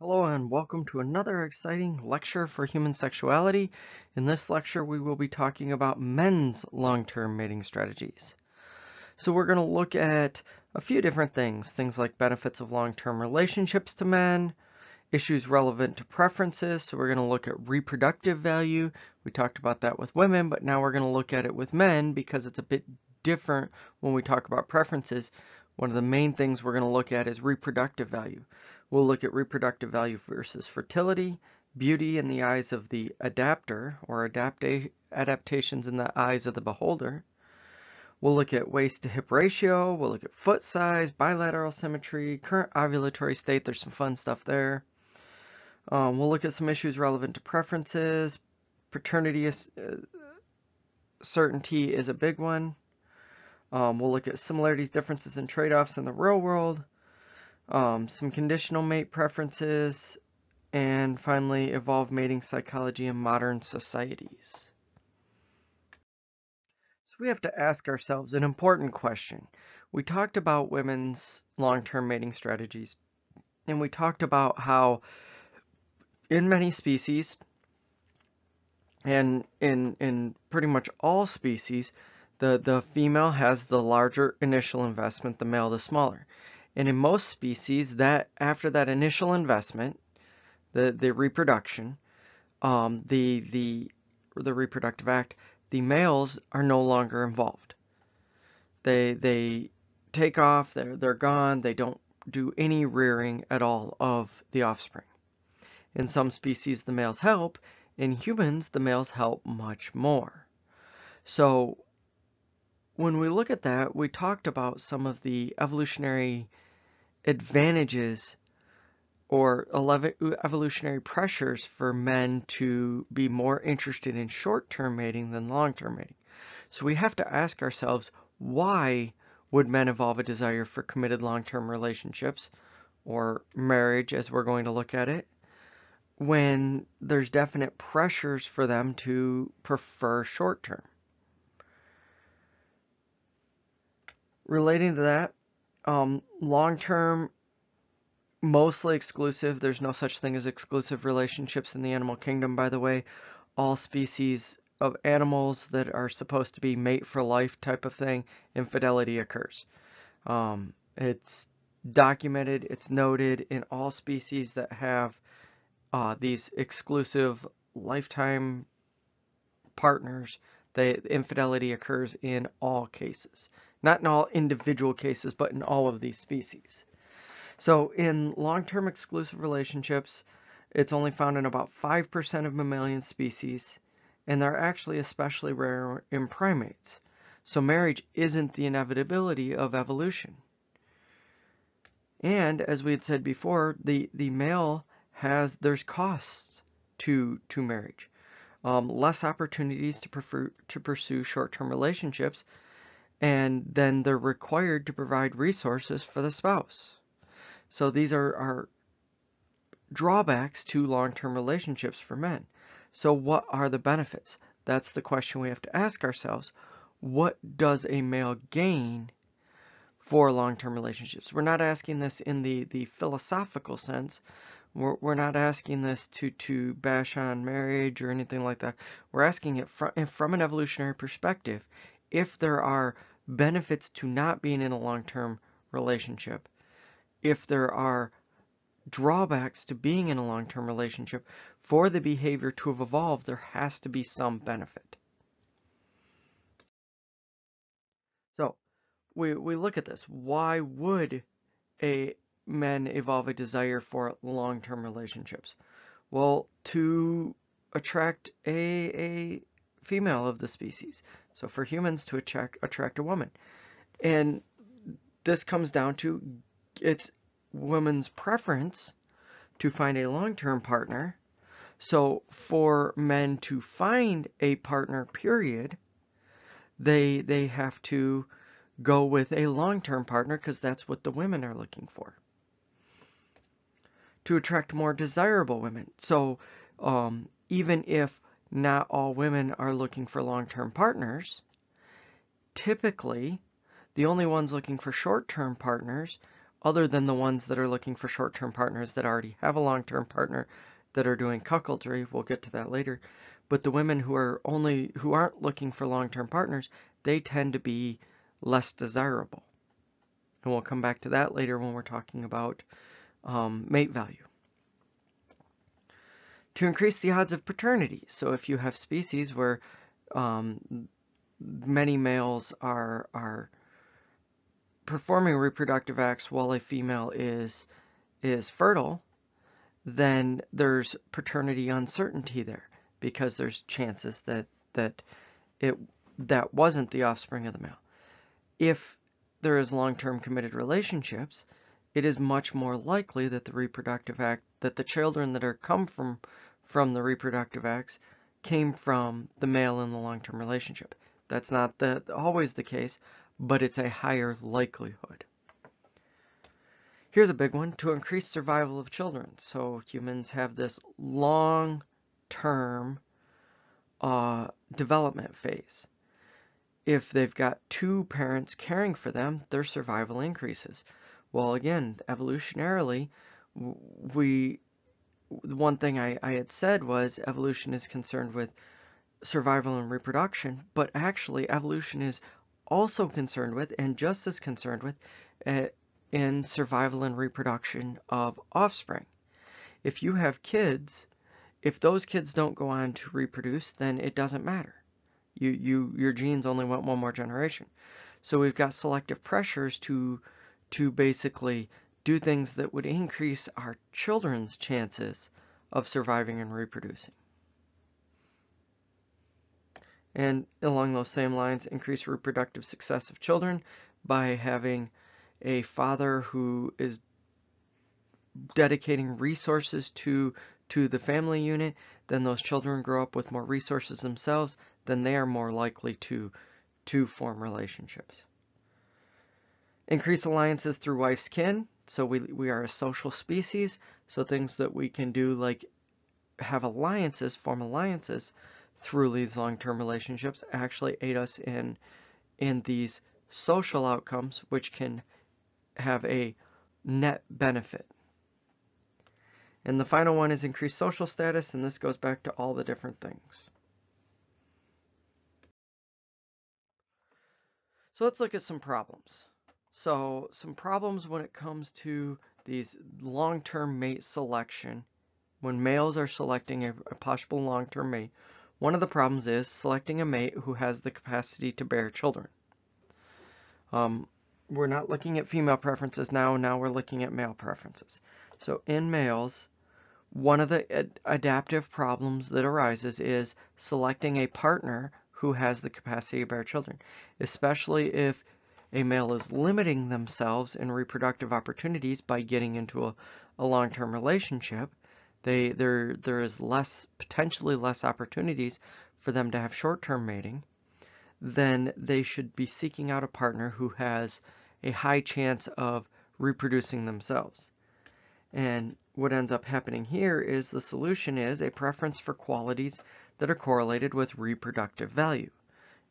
Hello and welcome to another exciting lecture for human sexuality. In this lecture we will be talking about men's long-term mating strategies. So we're going to look at a few different things, things like benefits of long-term relationships to men, issues relevant to preferences, so we're going to look at reproductive value. We talked about that with women, but now we're going to look at it with men because it's a bit different when we talk about preferences. One of the main things we're going to look at is reproductive value. We'll look at reproductive value versus fertility, beauty in the eyes of the adapter or adapta adaptations in the eyes of the beholder. We'll look at waist to hip ratio. We'll look at foot size, bilateral symmetry, current ovulatory state. There's some fun stuff there. Um, we'll look at some issues relevant to preferences. Paternity uh, certainty is a big one. Um, we'll look at similarities, differences, and trade-offs in the real world um, some conditional mate preferences, and finally, evolved mating psychology in modern societies. So we have to ask ourselves an important question. We talked about women's long-term mating strategies, and we talked about how in many species, and in, in pretty much all species, the, the female has the larger initial investment, the male the smaller. And in most species, that after that initial investment, the, the reproduction, um, the, the, the reproductive act, the males are no longer involved. They, they take off, they're, they're gone, they don't do any rearing at all of the offspring. In some species, the males help. In humans, the males help much more. So when we look at that, we talked about some of the evolutionary advantages or evolutionary pressures for men to be more interested in short-term mating than long-term mating. So we have to ask ourselves, why would men evolve a desire for committed long-term relationships or marriage as we're going to look at it when there's definite pressures for them to prefer short-term? Relating to that, um, long-term, mostly exclusive. There's no such thing as exclusive relationships in the animal kingdom, by the way. All species of animals that are supposed to be mate for life type of thing, infidelity occurs. Um, it's documented, it's noted in all species that have uh, these exclusive lifetime partners, the infidelity occurs in all cases. Not in all individual cases, but in all of these species. So in long-term exclusive relationships, it's only found in about 5% of mammalian species, and they're actually especially rare in primates. So marriage isn't the inevitability of evolution. And as we had said before, the, the male has, there's costs to, to marriage. Um, less opportunities to, prefer, to pursue short-term relationships and then they're required to provide resources for the spouse. So these are, are drawbacks to long-term relationships for men. So what are the benefits? That's the question we have to ask ourselves. What does a male gain for long-term relationships? We're not asking this in the, the philosophical sense. We're, we're not asking this to, to bash on marriage or anything like that. We're asking it from, from an evolutionary perspective if there are benefits to not being in a long-term relationship, if there are drawbacks to being in a long-term relationship, for the behavior to have evolved, there has to be some benefit. So we, we look at this. Why would a men evolve a desire for long-term relationships? Well, to attract a, a female of the species. So for humans to attract, attract a woman. And this comes down to it's woman's preference to find a long-term partner. So for men to find a partner, period, they they have to go with a long-term partner because that's what the women are looking for. To attract more desirable women. So um, even if not all women are looking for long-term partners. Typically, the only ones looking for short-term partners other than the ones that are looking for short-term partners that already have a long-term partner that are doing cuckoldry. We'll get to that later. But the women who are only who aren't looking for long-term partners, they tend to be less desirable. And we'll come back to that later when we're talking about um, mate value. To increase the odds of paternity. So if you have species where um, many males are are performing reproductive acts while a female is is fertile, then there's paternity uncertainty there because there's chances that that it that wasn't the offspring of the male. If there is long-term committed relationships, it is much more likely that the reproductive act that the children that are come from from the reproductive acts came from the male in the long-term relationship. That's not the, always the case, but it's a higher likelihood. Here's a big one, to increase survival of children. So humans have this long-term uh, development phase. If they've got two parents caring for them, their survival increases. Well, again, evolutionarily, we one thing I, I had said was evolution is concerned with survival and reproduction, but actually evolution is also concerned with and just as concerned with uh, in survival and reproduction of offspring. If you have kids, if those kids don't go on to reproduce, then it doesn't matter. You, you, your genes only went one more generation. So we've got selective pressures to, to basically do things that would increase our children's chances of surviving and reproducing. And along those same lines, increase reproductive success of children by having a father who is dedicating resources to to the family unit, then those children grow up with more resources themselves, then they are more likely to to form relationships. Increase alliances through wife's kin. So we, we are a social species. So things that we can do like have alliances, form alliances through these long-term relationships actually aid us in, in these social outcomes, which can have a net benefit. And the final one is increased social status, and this goes back to all the different things. So let's look at some problems. So some problems when it comes to these long-term mate selection. When males are selecting a, a possible long-term mate, one of the problems is selecting a mate who has the capacity to bear children. Um, we're not looking at female preferences now, now we're looking at male preferences. So in males, one of the ad adaptive problems that arises is selecting a partner who has the capacity to bear children, especially if a male is limiting themselves in reproductive opportunities by getting into a, a long-term relationship, they there there is less potentially less opportunities for them to have short-term mating, then they should be seeking out a partner who has a high chance of reproducing themselves. And what ends up happening here is the solution is a preference for qualities that are correlated with reproductive value.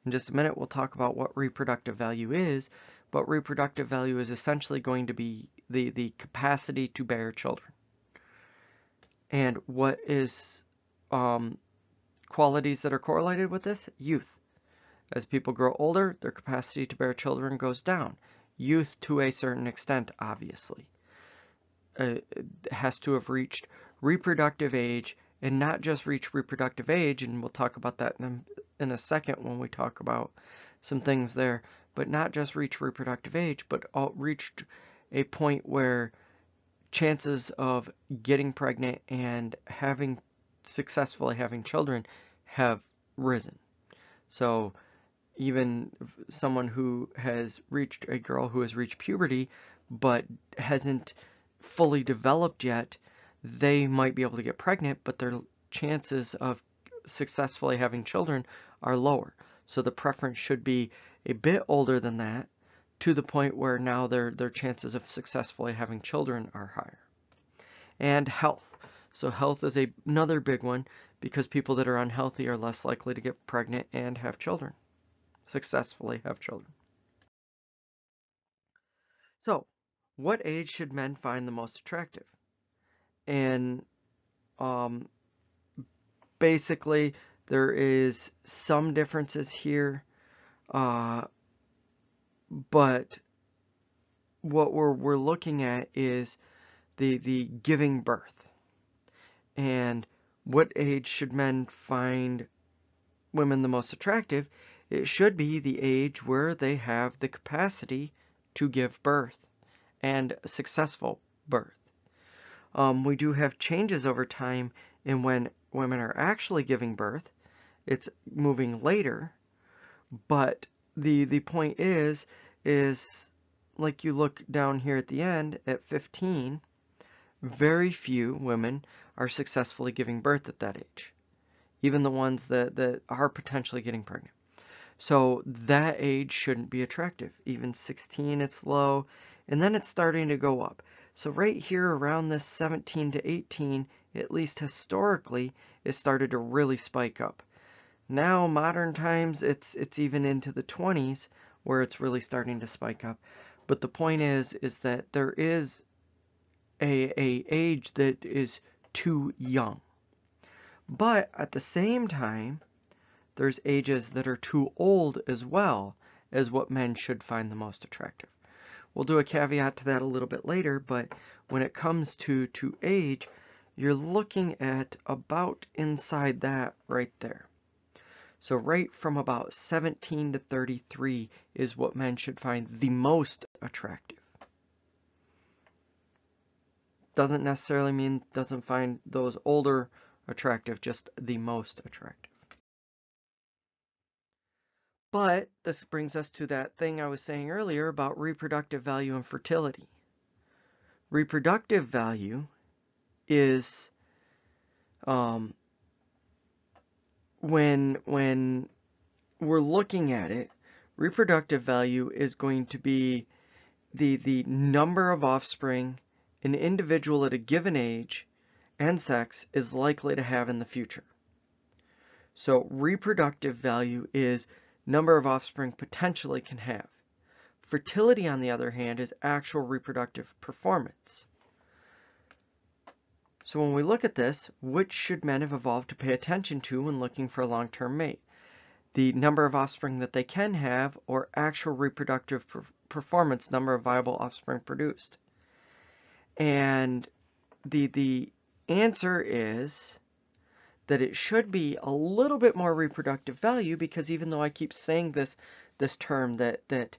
In just a minute, we'll talk about what reproductive value is, but reproductive value is essentially going to be the, the capacity to bear children. And what is um, qualities that are correlated with this? Youth. As people grow older, their capacity to bear children goes down. Youth to a certain extent, obviously. Uh, has to have reached reproductive age and not just reach reproductive age, and we'll talk about that in in a second when we talk about some things there, but not just reach reproductive age, but reached a point where chances of getting pregnant and having successfully having children have risen. So even someone who has reached a girl who has reached puberty but hasn't fully developed yet they might be able to get pregnant, but their chances of successfully having children are lower. So the preference should be a bit older than that to the point where now their, their chances of successfully having children are higher. And health. So health is a, another big one because people that are unhealthy are less likely to get pregnant and have children, successfully have children. So what age should men find the most attractive? And um, basically, there is some differences here, uh, but what we're, we're looking at is the, the giving birth. And what age should men find women the most attractive? It should be the age where they have the capacity to give birth and successful birth. Um, we do have changes over time in when women are actually giving birth. It's moving later, but the the point is is like you look down here at the end at 15, very few women are successfully giving birth at that age, even the ones that, that are potentially getting pregnant. So that age shouldn't be attractive. Even 16, it's low, and then it's starting to go up. So right here around this 17 to 18, at least historically, it started to really spike up. Now, modern times, it's it's even into the 20s where it's really starting to spike up. But the point is, is that there is a, a age that is too young. But at the same time, there's ages that are too old as well as what men should find the most attractive. We'll do a caveat to that a little bit later, but when it comes to, to age, you're looking at about inside that right there. So right from about 17 to 33 is what men should find the most attractive. Doesn't necessarily mean doesn't find those older attractive, just the most attractive. But this brings us to that thing I was saying earlier about reproductive value and fertility. Reproductive value is um, when when we're looking at it, reproductive value is going to be the the number of offspring an individual at a given age and sex is likely to have in the future. So reproductive value is number of offspring potentially can have. Fertility, on the other hand, is actual reproductive performance. So when we look at this, which should men have evolved to pay attention to when looking for a long-term mate? The number of offspring that they can have or actual reproductive per performance number of viable offspring produced? And the, the answer is that it should be a little bit more reproductive value because even though I keep saying this this term that that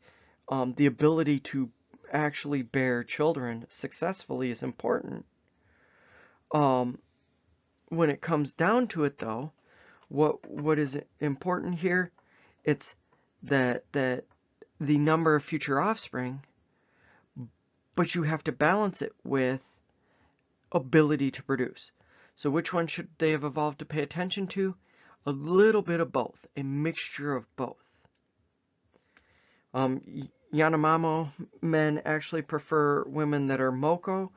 um, the ability to actually bear children successfully is important, um, when it comes down to it, though, what what is important here? It's that that the number of future offspring, but you have to balance it with ability to produce. So which one should they have evolved to pay attention to? A little bit of both, a mixture of both. Um, Yanomamo men actually prefer women that are Moko,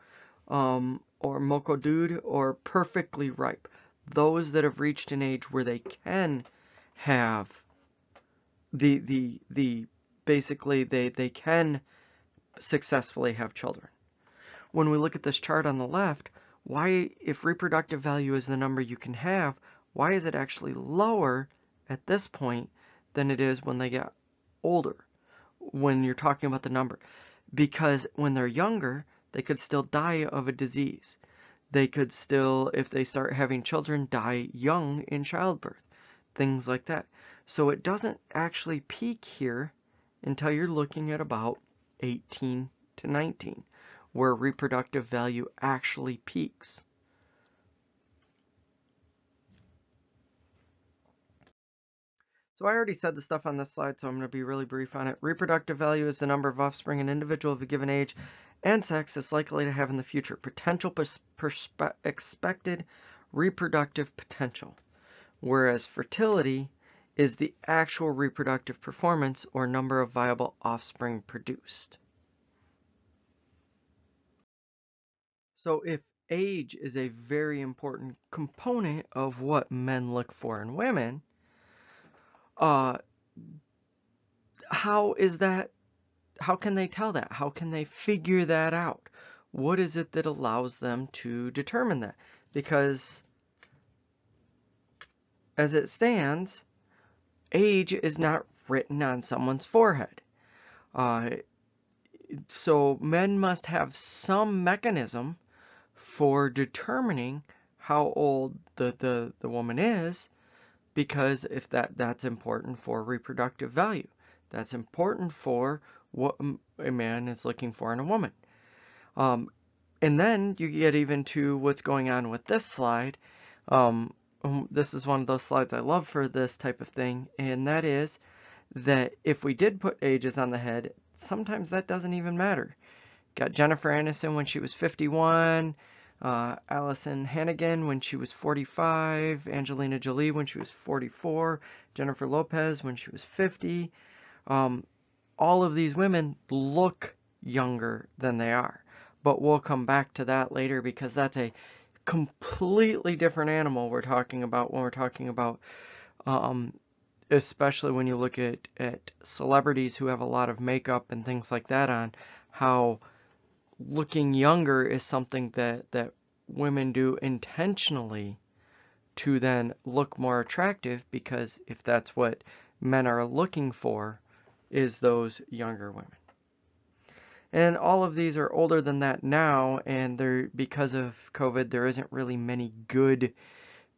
um, or Moko Dude or perfectly ripe. Those that have reached an age where they can have the the the basically they they can successfully have children. When we look at this chart on the left, why if reproductive value is the number you can have, why is it actually lower at this point than it is when they get older? When you're talking about the number because when they're younger, they could still die of a disease. They could still, if they start having children, die young in childbirth. Things like that. So it doesn't actually peak here until you're looking at about 18 to 19, where reproductive value actually peaks. So I already said the stuff on this slide, so I'm going to be really brief on it. Reproductive value is the number of offspring an individual of a given age and sex is likely to have in the future. Potential expected reproductive potential, whereas fertility is the actual reproductive performance or number of viable offspring produced. So if age is a very important component of what men look for in women, uh, how is that how can they tell that? How can they figure that out? What is it that allows them to determine that? Because as it stands, age is not written on someone's forehead. Uh, so men must have some mechanism for determining how old the, the, the woman is because if that that's important for reproductive value. That's important for what a man is looking for in a woman. Um, and then you get even to what's going on with this slide. Um, um, this is one of those slides I love for this type of thing and that is that if we did put ages on the head sometimes that doesn't even matter. Got Jennifer Aniston when she was 51 uh, Alyson Hannigan when she was 45, Angelina Jolie when she was 44, Jennifer Lopez when she was 50. Um, all of these women look younger than they are. But we'll come back to that later because that's a completely different animal we're talking about when we're talking about, um, especially when you look at, at celebrities who have a lot of makeup and things like that on, how looking younger is something that, that women do intentionally to then look more attractive because if that's what men are looking for is those younger women. And all of these are older than that now and there because of COVID there isn't really many good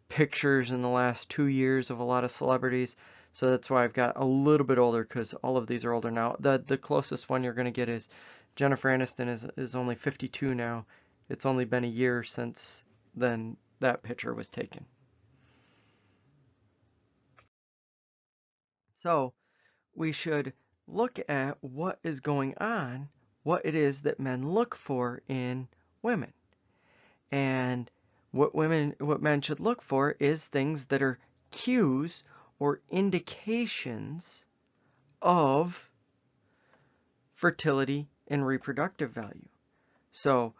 pictures in the last 2 years of a lot of celebrities. So that's why I've got a little bit older because all of these are older now. The the closest one you're going to get is Jennifer Aniston is, is only 52 now. It's only been a year since then that picture was taken. So we should look at what is going on, what it is that men look for in women. And what women what men should look for is things that are cues or indications of fertility and reproductive value. So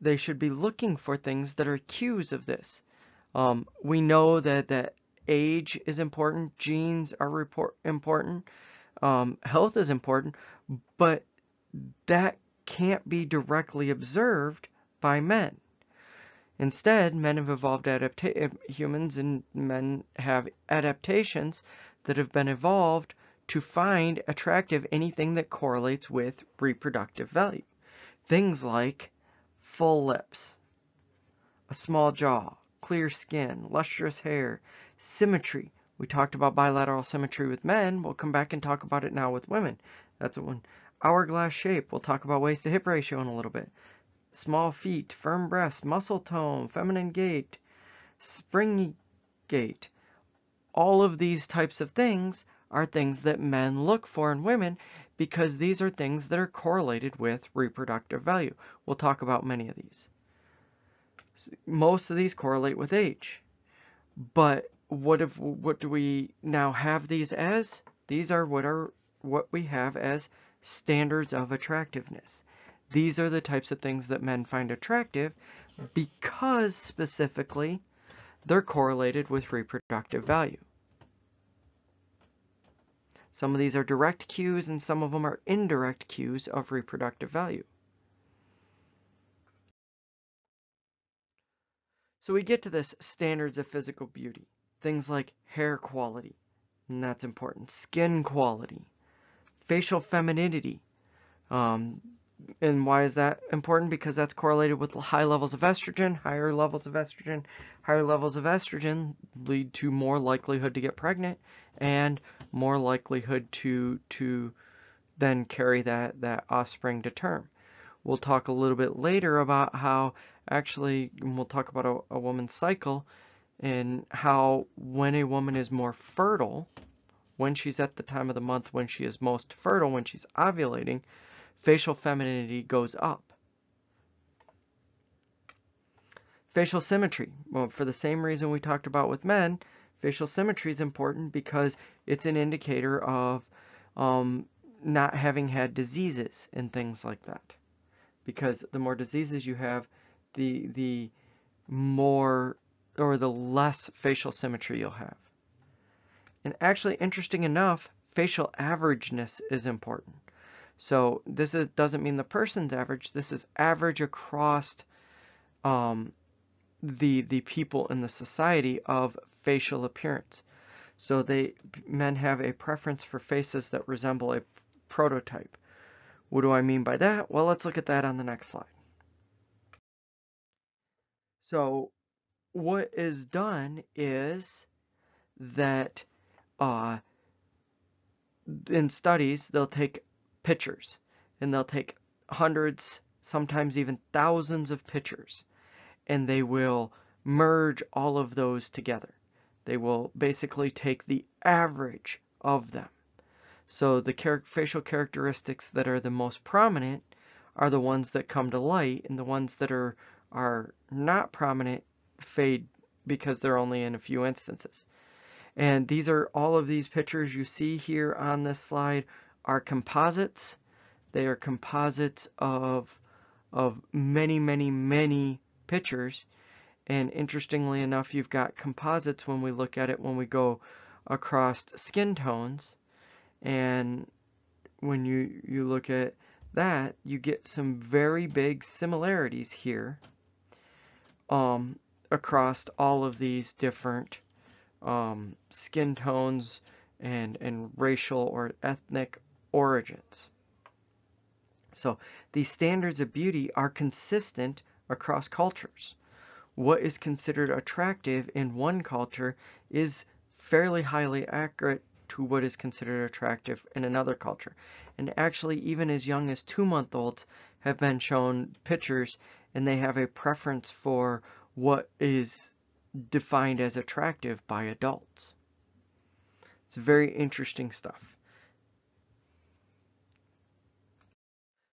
they should be looking for things that are cues of this. Um, we know that, that age is important, genes are report, important, um, health is important, but that can't be directly observed by men. Instead, men have evolved humans and men have adaptations that have been evolved to find attractive anything that correlates with reproductive value. Things like full lips, a small jaw, clear skin, lustrous hair, symmetry. We talked about bilateral symmetry with men. We'll come back and talk about it now with women. That's one. Hourglass shape. We'll talk about waist to hip ratio in a little bit. Small feet, firm breasts, muscle tone, feminine gait, springy gait. All of these types of things are things that men look for in women because these are things that are correlated with reproductive value. We'll talk about many of these. Most of these correlate with age. But what if what do we now have these as? These are what are what we have as standards of attractiveness. These are the types of things that men find attractive because specifically they're correlated with reproductive value. Some of these are direct cues and some of them are indirect cues of reproductive value. So we get to this standards of physical beauty. Things like hair quality, and that's important. Skin quality, facial femininity, um, and why is that important? Because that's correlated with high levels of estrogen. Higher levels of estrogen, higher levels of estrogen lead to more likelihood to get pregnant and more likelihood to to then carry that that offspring to term. We'll talk a little bit later about how actually we'll talk about a, a woman's cycle and how when a woman is more fertile, when she's at the time of the month when she is most fertile, when she's ovulating, facial femininity goes up. Facial symmetry. Well, for the same reason we talked about with men, facial symmetry is important because it's an indicator of um, not having had diseases and things like that. Because the more diseases you have, the the more or the less facial symmetry you'll have. And actually, interesting enough, facial averageness is important. So this is, doesn't mean the person's average. This is average across um, the the people in the society of facial appearance. So they men have a preference for faces that resemble a prototype. What do I mean by that? Well, let's look at that on the next slide. So what is done is that uh, in studies, they'll take pictures and they'll take hundreds, sometimes even thousands of pictures, and they will merge all of those together. They will basically take the average of them. So the char facial characteristics that are the most prominent are the ones that come to light, and the ones that are, are not prominent fade because they're only in a few instances. And these are all of these pictures you see here on this slide are composites. They are composites of, of many, many, many pictures and interestingly enough, you've got composites when we look at it when we go across skin tones. And when you, you look at that, you get some very big similarities here um, across all of these different um, skin tones and, and racial or ethnic origins. So these standards of beauty are consistent across cultures what is considered attractive in one culture is fairly highly accurate to what is considered attractive in another culture. And actually, even as young as two month olds have been shown pictures and they have a preference for what is defined as attractive by adults. It's very interesting stuff.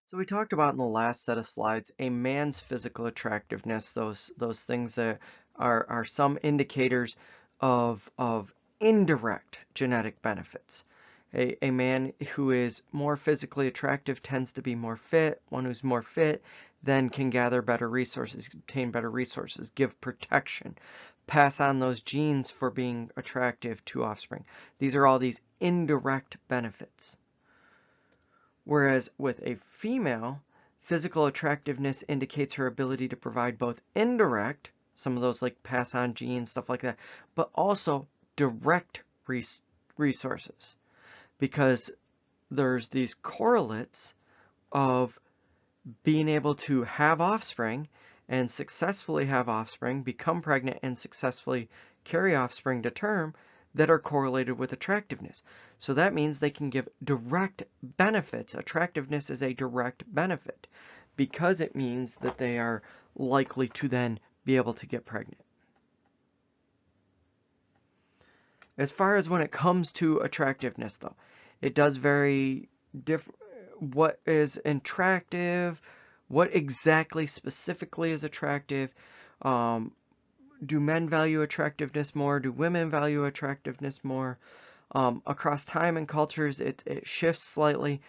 So we talked about in the last set of slides a man's physical attractiveness, those those things that are, are some indicators of, of indirect genetic benefits. A, a man who is more physically attractive tends to be more fit. One who's more fit then can gather better resources, obtain better resources, give protection, pass on those genes for being attractive to offspring. These are all these indirect benefits. Whereas with a female, physical attractiveness indicates her ability to provide both indirect, some of those like pass on genes, stuff like that, but also direct res resources. Because there's these correlates of being able to have offspring and successfully have offspring, become pregnant and successfully carry offspring to term that are correlated with attractiveness. So that means they can give direct benefits. Attractiveness is a direct benefit because it means that they are likely to then be able to get pregnant. As far as when it comes to attractiveness though, it does vary different what is attractive, what exactly specifically is attractive, um, do men value attractiveness more? Do women value attractiveness more? Um, across time and cultures, it, it shifts slightly,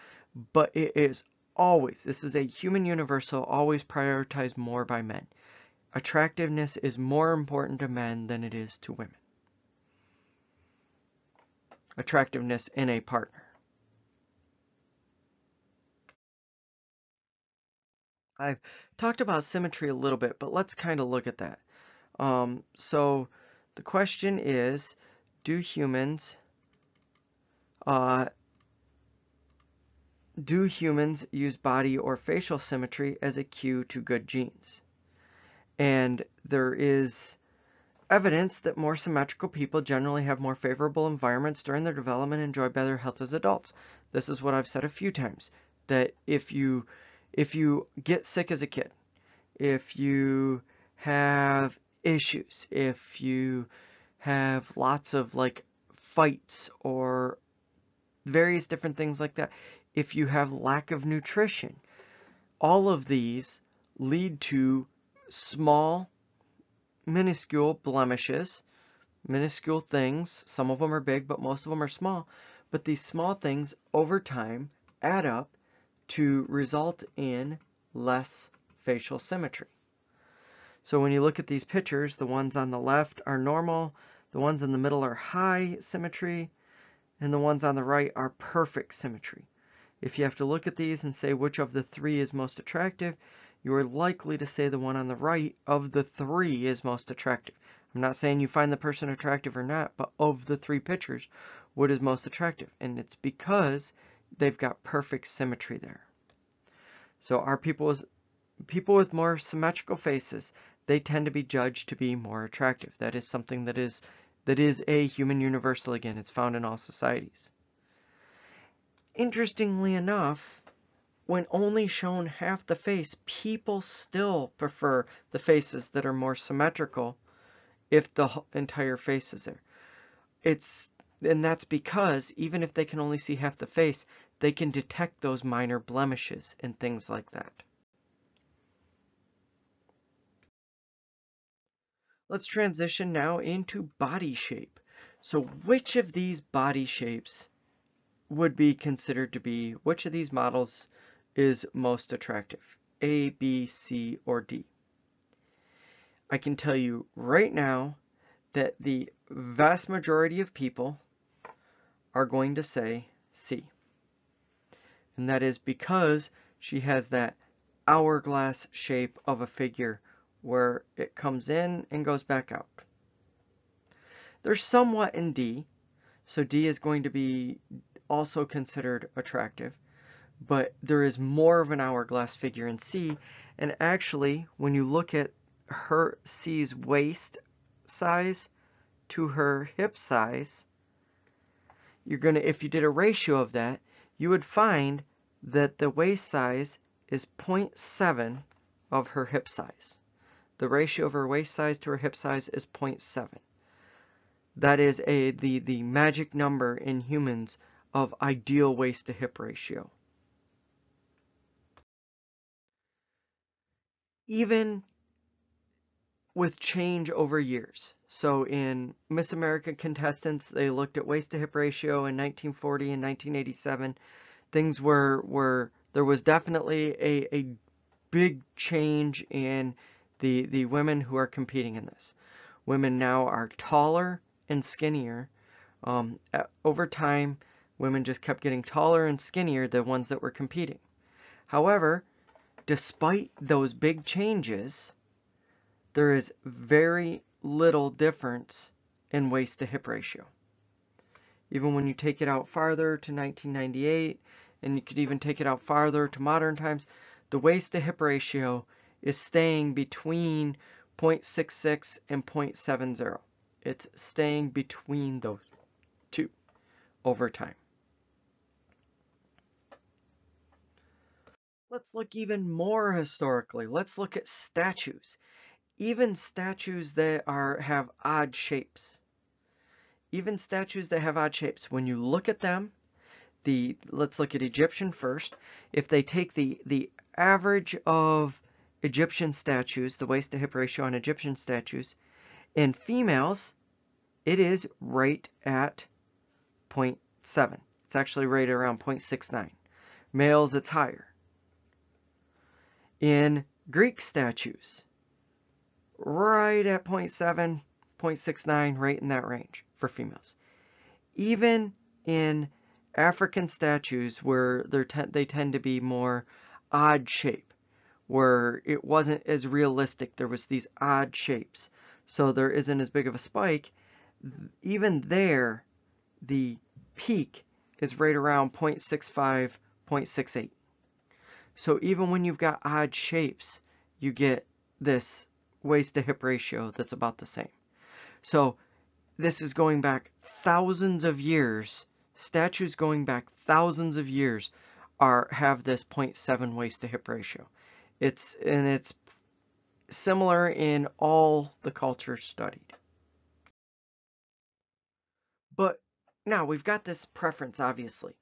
but it is always, this is a human universal, always prioritized more by men. Attractiveness is more important to men than it is to women. Attractiveness in a partner. I've talked about symmetry a little bit, but let's kind of look at that. Um, so the question is, do humans uh, do humans use body or facial symmetry as a cue to good genes? And there is evidence that more symmetrical people generally have more favorable environments during their development and enjoy better health as adults. This is what I've said a few times, that if you if you get sick as a kid, if you have issues, if you have lots of like fights or various different things like that, if you have lack of nutrition, all of these lead to small, minuscule blemishes, minuscule things. Some of them are big, but most of them are small. But these small things over time add up to result in less facial symmetry. So when you look at these pictures, the ones on the left are normal, the ones in the middle are high symmetry, and the ones on the right are perfect symmetry. if you have to look at these and say which of the three is most attractive, you are likely to say the one on the right of the three is most attractive. I'm not saying you find the person attractive or not, but of the three pictures, what is most attractive? And it's because they've got perfect symmetry there. So our people with, people with more symmetrical faces, they tend to be judged to be more attractive. That is something that is that is a human universal again. It's found in all societies. Interestingly enough, when only shown half the face, people still prefer the faces that are more symmetrical if the entire face is there. It's and that's because even if they can only see half the face, they can detect those minor blemishes and things like that. Let's transition now into body shape. So which of these body shapes would be considered to be, which of these models is most attractive? A, B, C, or D? I can tell you right now that the vast majority of people are going to say C. And that is because she has that hourglass shape of a figure where it comes in and goes back out. There's somewhat in D, so D is going to be also considered attractive, but there is more of an hourglass figure in C, and actually, when you look at her C's waist size to her hip size, you're going to, if you did a ratio of that, you would find that the waist size is 0.7 of her hip size. The ratio of her waist size to her hip size is 0.7. That is a the, the magic number in humans of ideal waist to hip ratio. Even with change over years. So in Miss America contestants, they looked at waist to hip ratio in 1940 and 1987. Things were, were there was definitely a, a big change in the, the women who are competing in this. Women now are taller and skinnier. Um, over time, women just kept getting taller and skinnier, the ones that were competing. However, despite those big changes, there is very little difference in waist to hip ratio. Even when you take it out farther to 1998, and you could even take it out farther to modern times, the waist to hip ratio is staying between 0.66 and 0.70. It's staying between those two over time. Let's look even more historically. Let's look at statues. Even statues that are have odd shapes. Even statues that have odd shapes. When you look at them, the let's look at Egyptian first. If they take the the average of Egyptian statues, the waist to hip ratio on Egyptian statues. In females, it is right at 0.7. It's actually right around 0.69. Males, it's higher. In Greek statues, right at 0.7, 0.69, right in that range for females. Even in African statues where they tend to be more odd shape, where it wasn't as realistic. There was these odd shapes. So there isn't as big of a spike. Even there, the peak is right around 0.65, 0.68. So even when you've got odd shapes, you get this waist to hip ratio that's about the same. So this is going back thousands of years. Statues going back thousands of years are have this 0.7 waist to hip ratio. It's and it's similar in all the cultures studied. But now we've got this preference obviously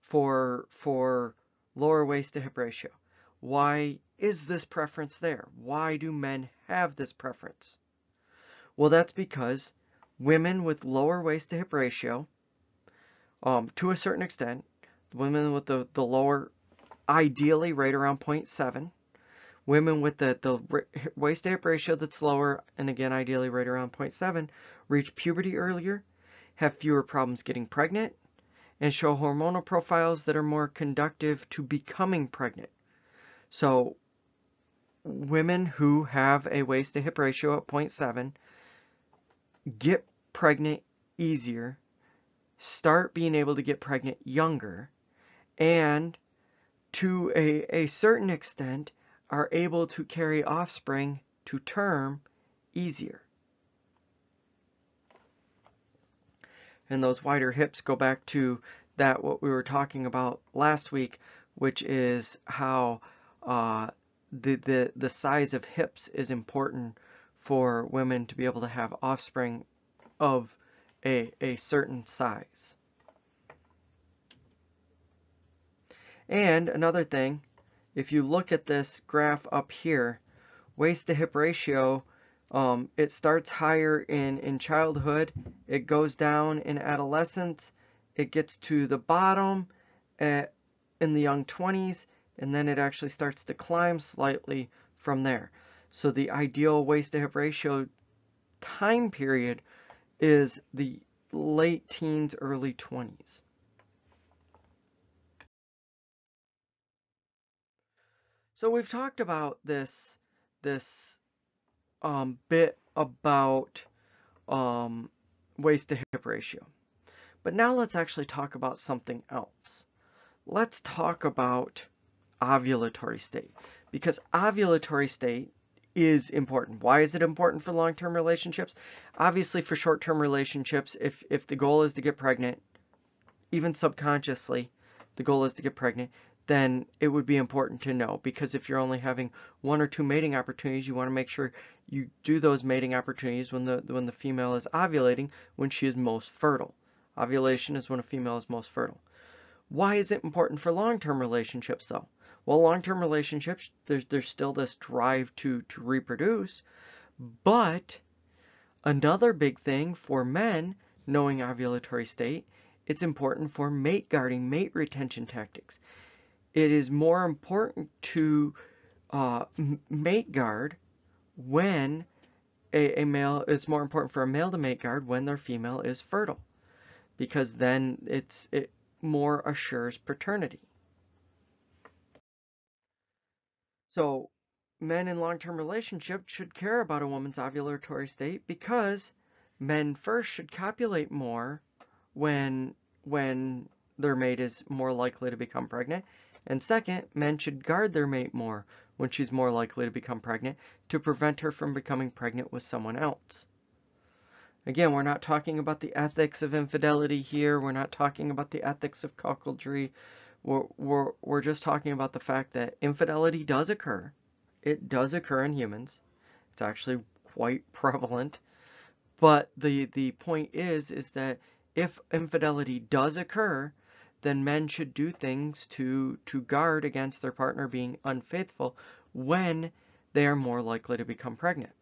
for for lower waist to hip ratio. Why is this preference there? Why do men have this preference? Well, that's because women with lower waist to hip ratio, um, to a certain extent, women with the, the lower, ideally right around 0.7, Women with the, the waist to hip ratio that's lower, and again, ideally right around 0.7, reach puberty earlier, have fewer problems getting pregnant, and show hormonal profiles that are more conductive to becoming pregnant. So women who have a waist to hip ratio at 0.7 get pregnant easier, start being able to get pregnant younger, and to a, a certain extent are able to carry offspring to term easier. And those wider hips go back to that what we were talking about last week, which is how uh, the, the, the size of hips is important for women to be able to have offspring of a, a certain size. And another thing, if you look at this graph up here, waist to hip ratio, um, it starts higher in, in childhood, it goes down in adolescence, it gets to the bottom at, in the young 20s, and then it actually starts to climb slightly from there. So the ideal waist to hip ratio time period is the late teens, early 20s. So we've talked about this this um, bit about um, waist to hip ratio. But now let's actually talk about something else. Let's talk about ovulatory state because ovulatory state is important. Why is it important for long-term relationships? Obviously for short-term relationships, if, if the goal is to get pregnant, even subconsciously, the goal is to get pregnant, then it would be important to know because if you're only having one or two mating opportunities, you want to make sure you do those mating opportunities when the when the female is ovulating when she is most fertile. Ovulation is when a female is most fertile. Why is it important for long-term relationships though? Well, long-term relationships, there's there's still this drive to to reproduce, but another big thing for men knowing ovulatory state, it's important for mate guarding, mate retention tactics. It is more important to uh, mate guard when a, a male, it's more important for a male to mate guard when their female is fertile because then it's it more assures paternity. So men in long-term relationships should care about a woman's ovulatory state because men first should copulate more when when their mate is more likely to become pregnant. And second, men should guard their mate more when she's more likely to become pregnant to prevent her from becoming pregnant with someone else. Again, we're not talking about the ethics of infidelity here. We're not talking about the ethics of cuckoldry. We're, we're, we're just talking about the fact that infidelity does occur. It does occur in humans. It's actually quite prevalent. But the, the point is, is that if infidelity does occur, then men should do things to, to guard against their partner being unfaithful when they are more likely to become pregnant.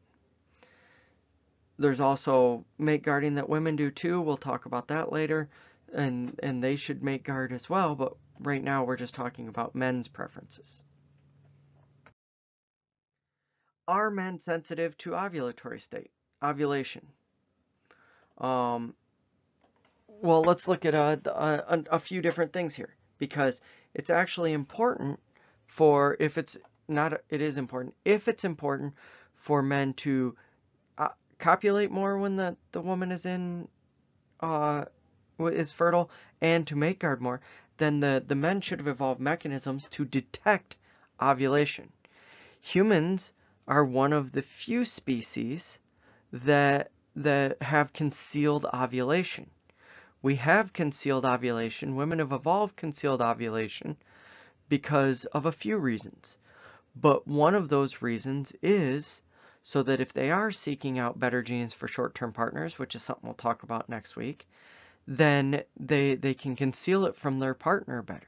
There's also mate guarding that women do too. We'll talk about that later. And, and they should mate guard as well, but right now we're just talking about men's preferences. Are men sensitive to ovulatory state, ovulation? Um, well, let's look at a, a, a few different things here because it's actually important for if it's not, it is important, if it's important for men to uh, copulate more when the, the woman is in, uh, is fertile and to mate guard more, then the, the men should have evolved mechanisms to detect ovulation. Humans are one of the few species that, that have concealed ovulation. We have concealed ovulation. Women have evolved concealed ovulation because of a few reasons. But one of those reasons is so that if they are seeking out better genes for short-term partners, which is something we'll talk about next week, then they, they can conceal it from their partner better.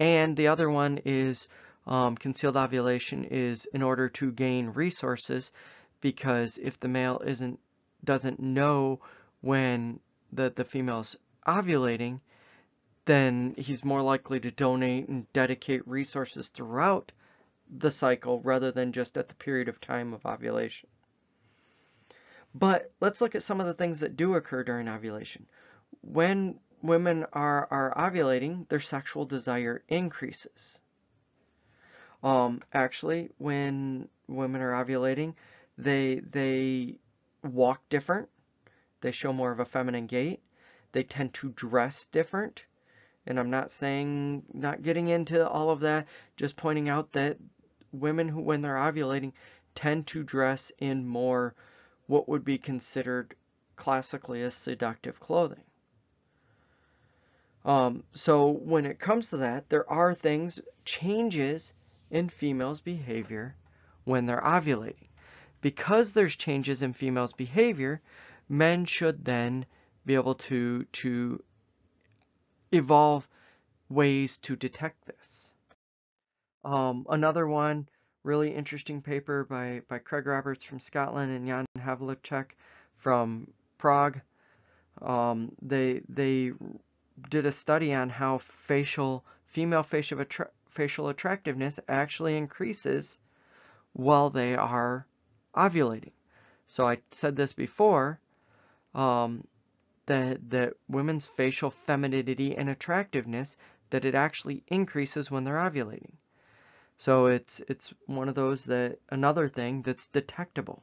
And the other one is um, concealed ovulation is in order to gain resources because if the male isn't doesn't know when the, the female's ovulating, then he's more likely to donate and dedicate resources throughout the cycle rather than just at the period of time of ovulation. But let's look at some of the things that do occur during ovulation. When women are, are ovulating, their sexual desire increases. Um, actually, when women are ovulating, they they walk different. They show more of a feminine gait. They tend to dress different. And I'm not saying, not getting into all of that, just pointing out that women who, when they're ovulating, tend to dress in more what would be considered classically as seductive clothing. Um, so when it comes to that, there are things, changes in females' behavior when they're ovulating. Because there's changes in females' behavior, men should then be able to, to evolve ways to detect this. Um, another one, really interesting paper by, by Craig Roberts from Scotland and Jan Havlicek from Prague. Um, they, they did a study on how facial, female facial, attra facial attractiveness actually increases while they are ovulating. So I said this before, um, that, that women's facial femininity and attractiveness, that it actually increases when they're ovulating. So it's, it's one of those that, another thing that's detectable.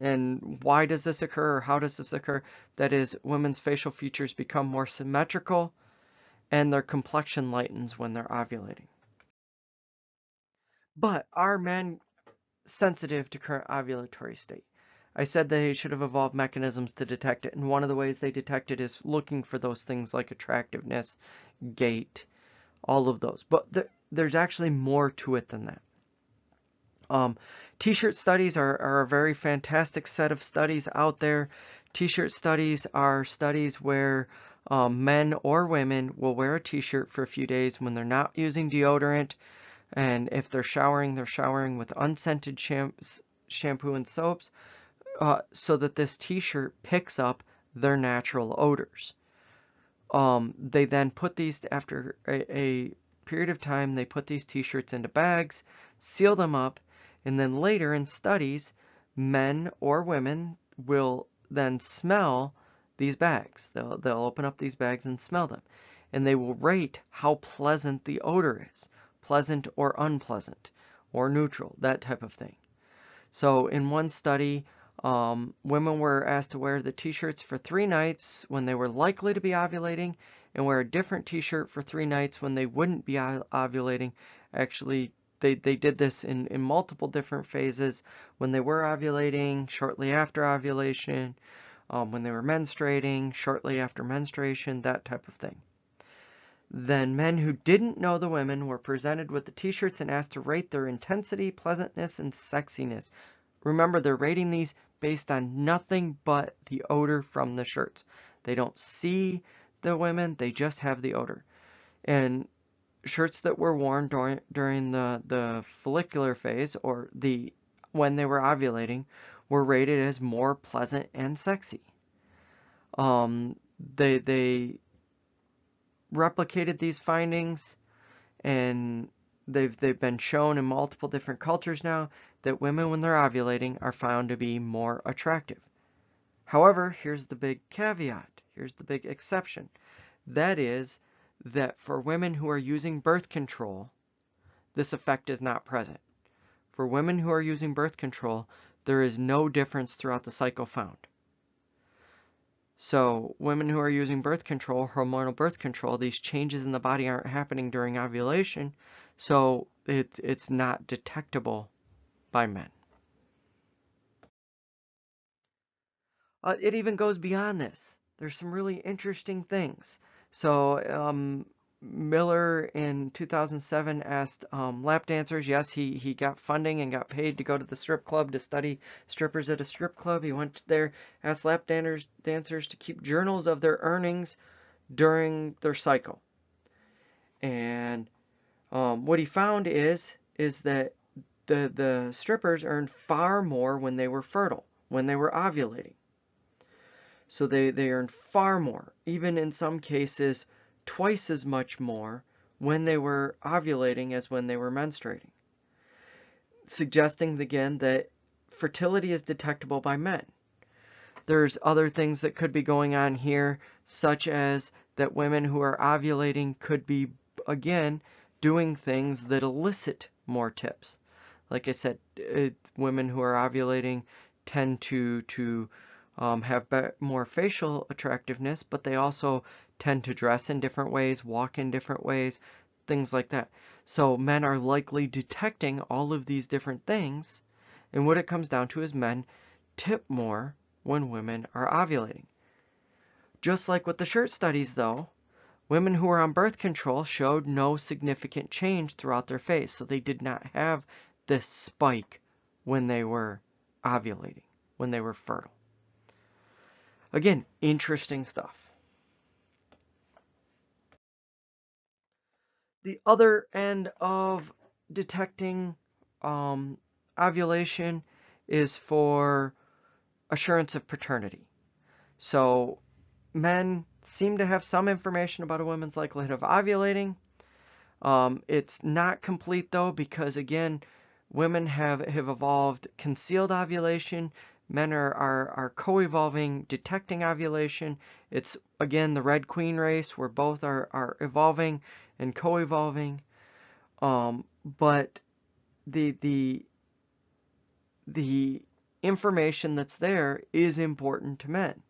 And why does this occur or how does this occur? That is, women's facial features become more symmetrical and their complexion lightens when they're ovulating. But are men sensitive to current ovulatory state? I said they should have evolved mechanisms to detect it, and one of the ways they detect it is looking for those things like attractiveness, gait, all of those. But th there's actually more to it than that. Um, T-shirt studies are, are a very fantastic set of studies out there. T-shirt studies are studies where um, men or women will wear a t-shirt for a few days when they're not using deodorant. And if they're showering, they're showering with unscented shampoo and soaps uh, so that this t-shirt picks up their natural odors. Um, they then put these, after a, a period of time, they put these t-shirts into bags, seal them up, and then later in studies, men or women will then smell these bags. They'll, they'll open up these bags and smell them. And they will rate how pleasant the odor is. Pleasant or unpleasant or neutral, that type of thing. So in one study, um, women were asked to wear the t-shirts for three nights when they were likely to be ovulating and wear a different t-shirt for three nights when they wouldn't be ovulating. Actually, they, they did this in, in multiple different phases when they were ovulating, shortly after ovulation, um, when they were menstruating, shortly after menstruation, that type of thing. Then men who didn't know the women were presented with the t-shirts and asked to rate their intensity, pleasantness, and sexiness. Remember, they're rating these based on nothing but the odor from the shirts. They don't see the women, they just have the odor. And shirts that were worn during during the the follicular phase or the when they were ovulating were rated as more pleasant and sexy. Um, they they replicated these findings and they've they've been shown in multiple different cultures now that women when they're ovulating are found to be more attractive. However, here's the big caveat. Here's the big exception. That is that for women who are using birth control, this effect is not present. For women who are using birth control, there is no difference throughout the cycle found. So women who are using birth control, hormonal birth control, these changes in the body aren't happening during ovulation, so it, it's not detectable by men. Uh, it even goes beyond this. There's some really interesting things. So um, Miller in 2007 asked um, lap dancers. Yes, he, he got funding and got paid to go to the strip club to study strippers at a strip club. He went there, asked lap dancers, dancers to keep journals of their earnings during their cycle. And um, what he found is is that the the strippers earned far more when they were fertile, when they were ovulating. So they, they earned far more, even in some cases twice as much more when they were ovulating as when they were menstruating. Suggesting again that fertility is detectable by men. There's other things that could be going on here, such as that women who are ovulating could be, again, doing things that elicit more tips. Like I said, it, women who are ovulating tend to to um, have more facial attractiveness, but they also tend to dress in different ways, walk in different ways, things like that. So men are likely detecting all of these different things, and what it comes down to is men tip more when women are ovulating. Just like with the shirt studies, though, women who were on birth control showed no significant change throughout their phase, so they did not have this spike when they were ovulating, when they were fertile. Again, interesting stuff. The other end of detecting um, ovulation is for assurance of paternity. So men seem to have some information about a woman's likelihood of ovulating. Um, it's not complete though because again, women have, have evolved concealed ovulation men are, are, are co-evolving, detecting ovulation. It's, again, the Red Queen race where both are, are evolving and co-evolving. Um, but the, the, the information that's there is important to men.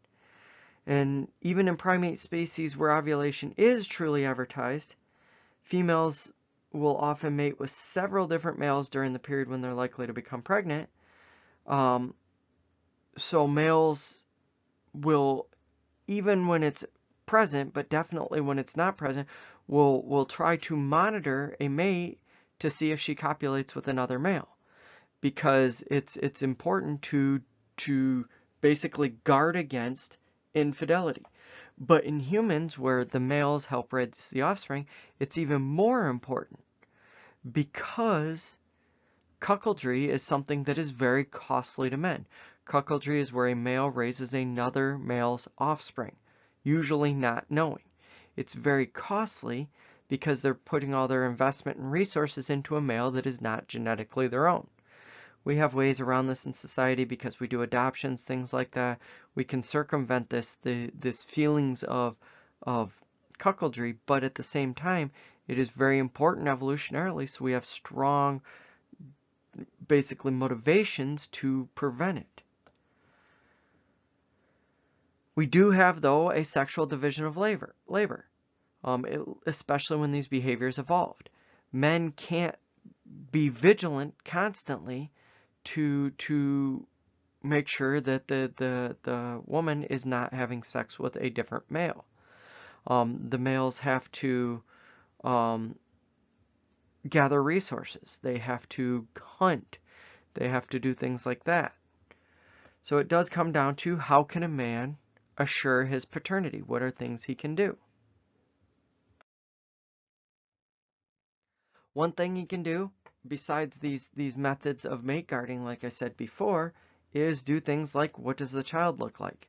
And even in primate species where ovulation is truly advertised, females will often mate with several different males during the period when they're likely to become pregnant. Um, so males will, even when it's present, but definitely when it's not present, will will try to monitor a mate to see if she copulates with another male, because it's it's important to to basically guard against infidelity. But in humans, where the males help raise the offspring, it's even more important because cuckoldry is something that is very costly to men. Cuckoldry is where a male raises another male's offspring, usually not knowing. It's very costly because they're putting all their investment and resources into a male that is not genetically their own. We have ways around this in society because we do adoptions, things like that. We can circumvent this, the, this feelings of, of cuckoldry, but at the same time, it is very important evolutionarily, so we have strong, basically motivations to prevent it. We do have, though, a sexual division of labor, labor um, it, especially when these behaviors evolved. Men can't be vigilant constantly to to make sure that the, the, the woman is not having sex with a different male. Um, the males have to um, gather resources. They have to hunt. They have to do things like that. So it does come down to how can a man assure his paternity? What are things he can do? One thing he can do, besides these, these methods of mate guarding, like I said before, is do things like what does the child look like?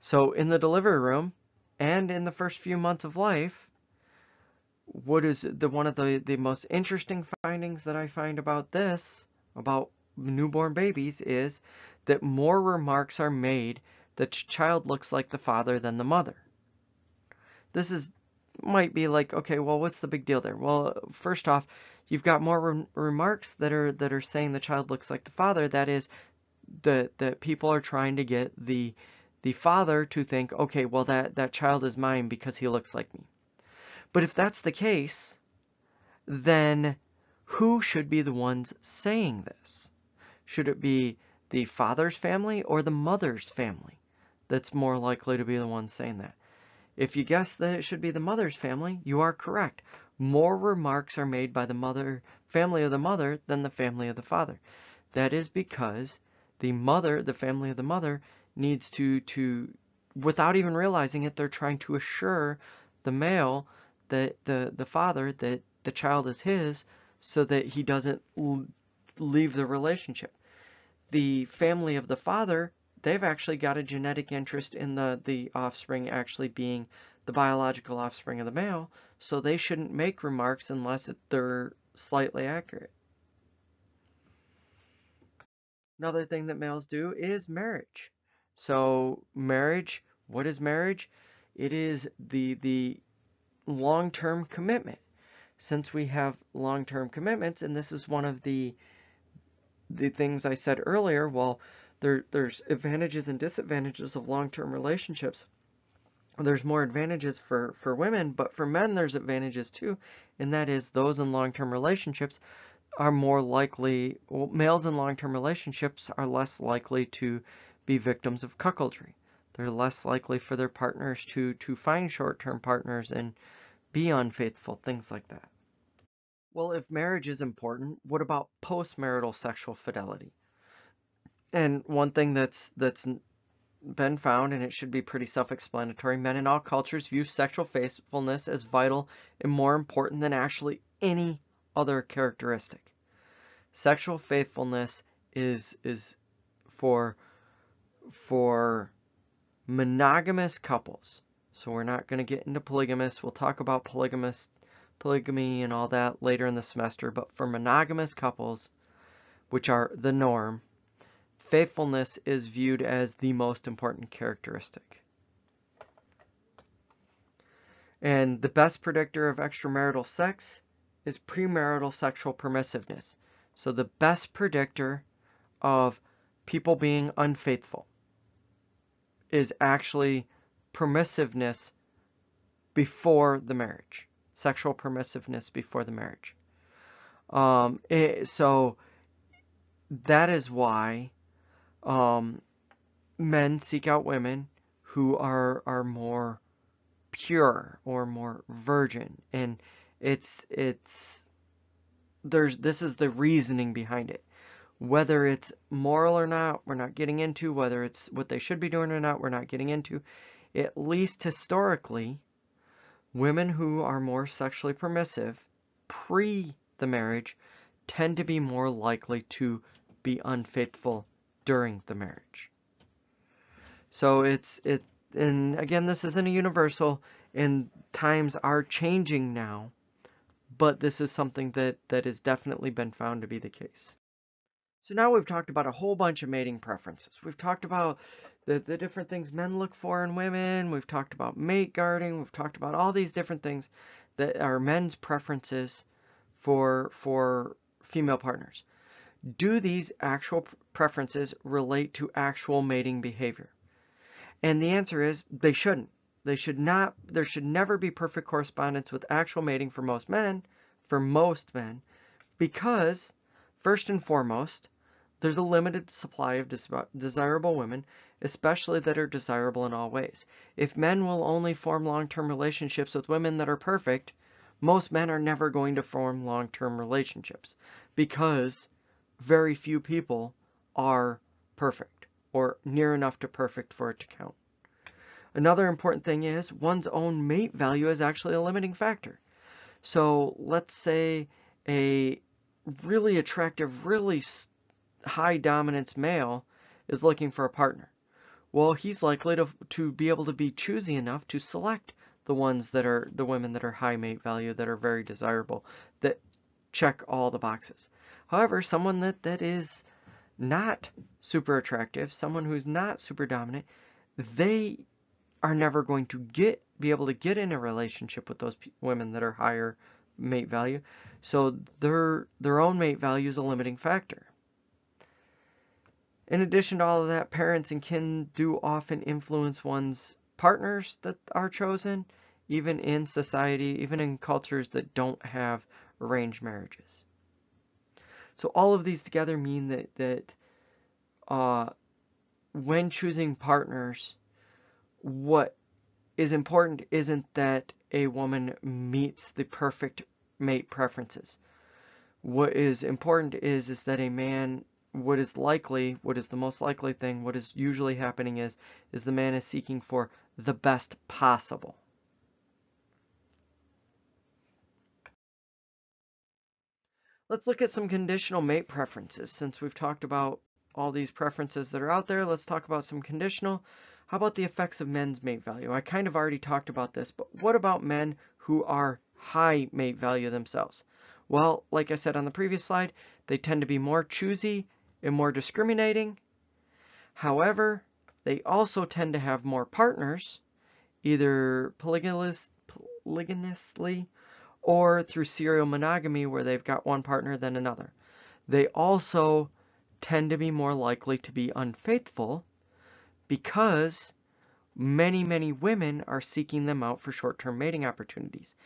So in the delivery room and in the first few months of life, what is the one of the, the most interesting findings that I find about this, about newborn babies, is that more remarks are made the child looks like the father than the mother. This is might be like, okay, well, what's the big deal there? Well, first off, you've got more re remarks that are that are saying the child looks like the father. That is, that that people are trying to get the the father to think, okay, well, that that child is mine because he looks like me. But if that's the case, then who should be the ones saying this? Should it be the father's family or the mother's family? that's more likely to be the one saying that. If you guess that it should be the mother's family, you are correct. More remarks are made by the mother family of the mother than the family of the father. That is because the mother, the family of the mother, needs to, to without even realizing it, they're trying to assure the male that the, the father that the child is his so that he doesn't leave the relationship. The family of the father they've actually got a genetic interest in the, the offspring actually being the biological offspring of the male, so they shouldn't make remarks unless they're slightly accurate. Another thing that males do is marriage. So marriage, what is marriage? It is the the long-term commitment. Since we have long-term commitments, and this is one of the the things I said earlier, well, there, there's advantages and disadvantages of long-term relationships. There's more advantages for, for women, but for men there's advantages too, and that is those in long-term relationships are more likely, well, males in long-term relationships are less likely to be victims of cuckoldry. They're less likely for their partners to, to find short-term partners and be unfaithful, things like that. Well, if marriage is important, what about post-marital sexual fidelity? And one thing that's that's been found, and it should be pretty self-explanatory, men in all cultures view sexual faithfulness as vital and more important than actually any other characteristic. Sexual faithfulness is is for for monogamous couples. So we're not going to get into polygamous. We'll talk about polygamous polygamy and all that later in the semester, but for monogamous couples, which are the norm, faithfulness is viewed as the most important characteristic. And the best predictor of extramarital sex is premarital sexual permissiveness. So the best predictor of people being unfaithful is actually permissiveness before the marriage sexual permissiveness before the marriage. Um, it, so that is why um, men seek out women who are are more pure or more virgin, and it's it's there's this is the reasoning behind it. Whether it's moral or not, we're not getting into. Whether it's what they should be doing or not, we're not getting into. At least historically, Women who are more sexually permissive pre the marriage tend to be more likely to be unfaithful during the marriage. So it's it and again this isn't a universal and times are changing now, but this is something that that has definitely been found to be the case. So now we've talked about a whole bunch of mating preferences. We've talked about the, the different things men look for in women. We've talked about mate guarding. We've talked about all these different things that are men's preferences for, for female partners. Do these actual preferences relate to actual mating behavior? And the answer is they shouldn't. They should not, there should never be perfect correspondence with actual mating for most men, for most men, because first and foremost, there's a limited supply of desirable women, especially that are desirable in all ways. If men will only form long-term relationships with women that are perfect, most men are never going to form long-term relationships because very few people are perfect or near enough to perfect for it to count. Another important thing is one's own mate value is actually a limiting factor. So let's say a really attractive, really high dominance male is looking for a partner. Well, he's likely to, to be able to be choosy enough to select the ones that are the women that are high mate value, that are very desirable, that check all the boxes. However, someone that, that is not super attractive, someone who's not super dominant, they are never going to get be able to get in a relationship with those women that are higher mate value. So their their own mate value is a limiting factor. In addition to all of that, parents and kin do often influence one's partners that are chosen, even in society, even in cultures that don't have arranged marriages. So all of these together mean that that uh, when choosing partners, what is important isn't that a woman meets the perfect mate preferences. What is important is is that a man what is likely, what is the most likely thing, what is usually happening is, is the man is seeking for the best possible. Let's look at some conditional mate preferences. Since we've talked about all these preferences that are out there, let's talk about some conditional. How about the effects of men's mate value? I kind of already talked about this, but what about men who are high mate value themselves? Well, like I said on the previous slide, they tend to be more choosy and more discriminating. However, They also tend to have more partners, either polygamous, polygamously or through serial monogamy where they've got one partner than another. They also tend to be more likely to be unfaithful because many, many women are seeking them out for short-term mating opportunities.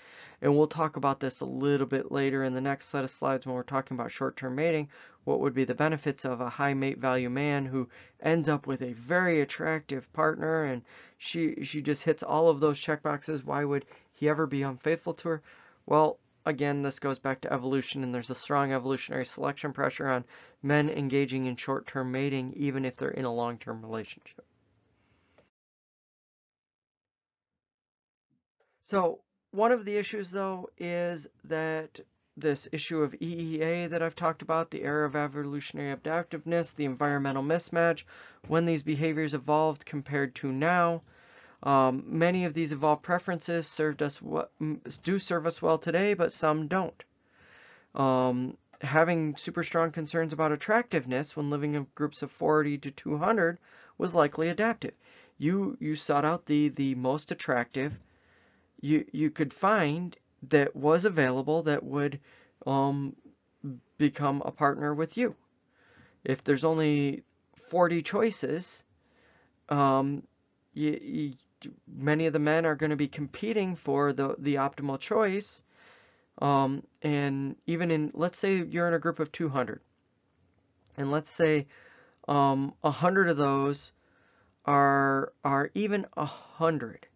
And we'll talk about this a little bit later in the next set of slides when we're talking about short-term mating. What would be the benefits of a high mate value man who ends up with a very attractive partner and she she just hits all of those check boxes. Why would he ever be unfaithful to her? Well, again, this goes back to evolution and there's a strong evolutionary selection pressure on men engaging in short-term mating even if they're in a long-term relationship. So one of the issues, though, is that this issue of EEA that I've talked about, the era of evolutionary adaptiveness, the environmental mismatch, when these behaviors evolved compared to now. Um, many of these evolved preferences served us do serve us well today, but some don't. Um, having super strong concerns about attractiveness when living in groups of 40 to 200 was likely adaptive. You you sought out the the most attractive you you could find that was available that would um, become a partner with you. If there's only 40 choices, um, you, you, many of the men are going to be competing for the, the optimal choice. Um, and even in, let's say you're in a group of 200, and let's say um, 100 of those are, are even 100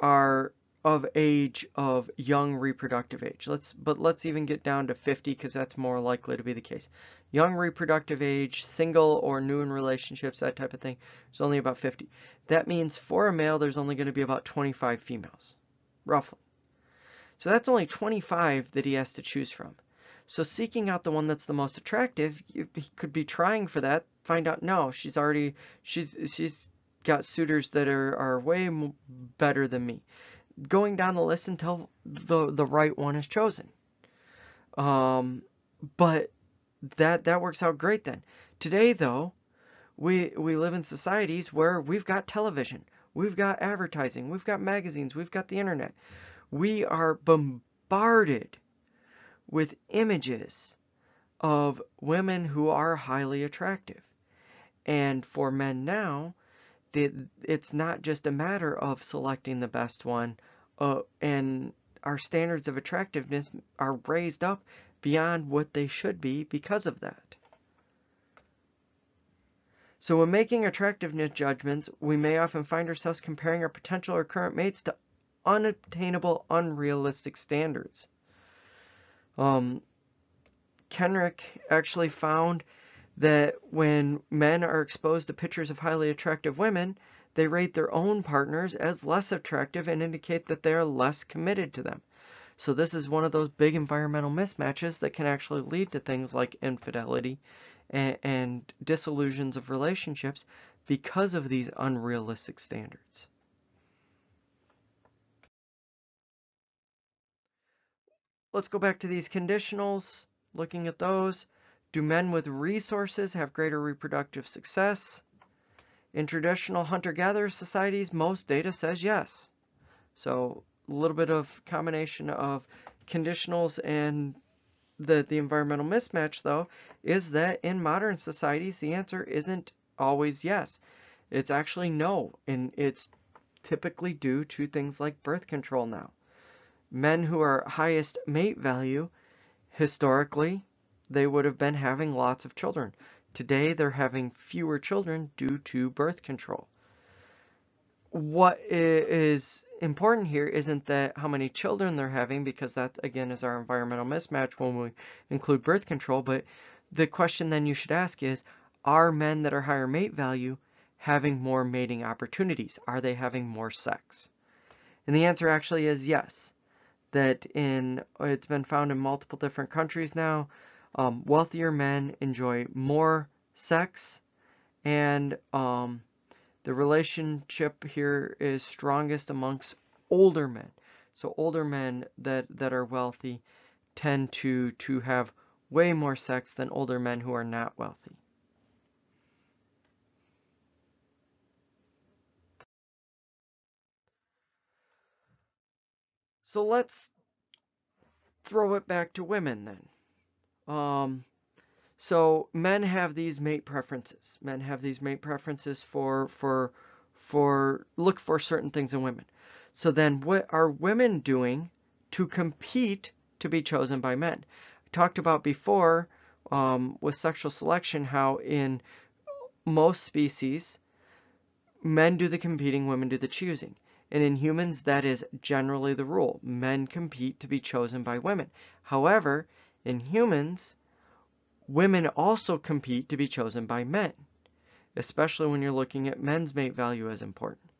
are of age of young reproductive age. Let's but let's even get down to 50 because that's more likely to be the case. Young reproductive age, single or new in relationships, that type of thing. There's only about 50. That means for a male there's only going to be about 25 females, roughly. So that's only 25 that he has to choose from. So seeking out the one that's the most attractive, you could be trying for that, find out no, she's already she's she's got suitors that are, are way better than me. Going down the list until the, the right one is chosen. Um, but that, that works out great then. Today, though, we, we live in societies where we've got television, we've got advertising, we've got magazines, we've got the internet. We are bombarded with images of women who are highly attractive. And for men now, it's not just a matter of selecting the best one, uh, and our standards of attractiveness are raised up beyond what they should be because of that. So when making attractiveness judgments, we may often find ourselves comparing our potential or current mates to unattainable, unrealistic standards. Um, Kenrick actually found that when men are exposed to pictures of highly attractive women, they rate their own partners as less attractive and indicate that they are less committed to them. So this is one of those big environmental mismatches that can actually lead to things like infidelity and, and disillusions of relationships because of these unrealistic standards. Let's go back to these conditionals, looking at those. Do men with resources have greater reproductive success? In traditional hunter-gatherer societies, most data says yes. So a little bit of combination of conditionals and the, the environmental mismatch, though, is that in modern societies, the answer isn't always yes. It's actually no, and it's typically due to things like birth control now. Men who are highest mate value, historically, they would have been having lots of children. Today, they're having fewer children due to birth control. What is important here isn't that how many children they're having, because that, again, is our environmental mismatch when we include birth control, but the question then you should ask is, are men that are higher mate value having more mating opportunities? Are they having more sex? And the answer actually is yes. That in, it's been found in multiple different countries now, um, wealthier men enjoy more sex, and um, the relationship here is strongest amongst older men. So older men that, that are wealthy tend to, to have way more sex than older men who are not wealthy. So let's throw it back to women then. Um, so men have these mate preferences. Men have these mate preferences for for for look for certain things in women. So then what are women doing to compete to be chosen by men? I talked about before um, with sexual selection how in most species men do the competing, women do the choosing. And in humans, that is generally the rule. Men compete to be chosen by women. However, in humans, women also compete to be chosen by men, especially when you're looking at men's mate value as important,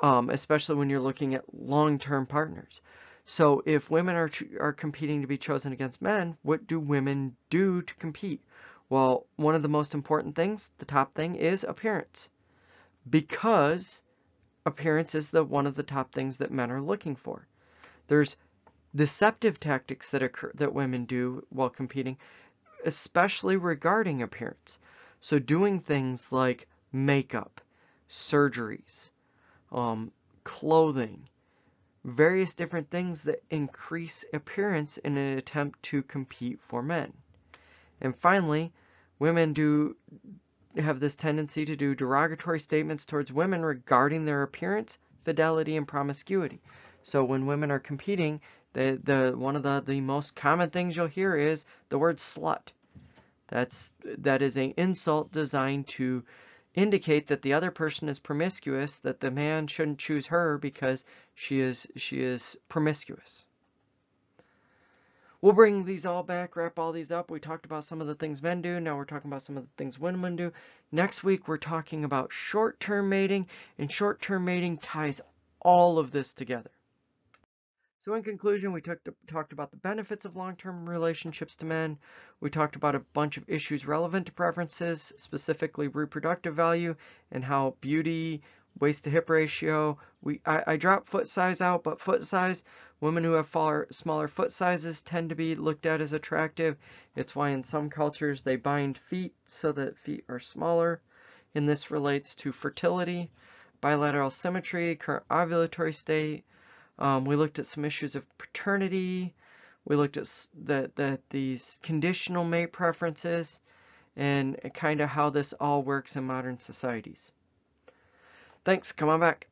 um, especially when you're looking at long-term partners. So if women are, are competing to be chosen against men, what do women do to compete? Well, one of the most important things, the top thing, is appearance. Because appearance is the one of the top things that men are looking for. There's deceptive tactics that occur that women do while competing, especially regarding appearance. So doing things like makeup, surgeries, um, clothing, various different things that increase appearance in an attempt to compete for men. And finally, women do have this tendency to do derogatory statements towards women regarding their appearance, fidelity, and promiscuity. So when women are competing, the, the one of the, the most common things you'll hear is the word slut. That's that is an insult designed to indicate that the other person is promiscuous, that the man shouldn't choose her because she is she is promiscuous. We'll bring these all back, wrap all these up. We talked about some of the things men do. Now we're talking about some of the things women do. Next week, we're talking about short-term mating, and short-term mating ties all of this together. So in conclusion, we took, talked about the benefits of long-term relationships to men. We talked about a bunch of issues relevant to preferences, specifically reproductive value and how beauty, waist to hip ratio. We I, I dropped foot size out, but foot size, women who have far, smaller foot sizes tend to be looked at as attractive. It's why in some cultures they bind feet so that feet are smaller. And this relates to fertility, bilateral symmetry, current ovulatory state. Um, we looked at some issues of paternity. We looked at the, these conditional mate preferences and kind of how this all works in modern societies. Thanks. Come on back.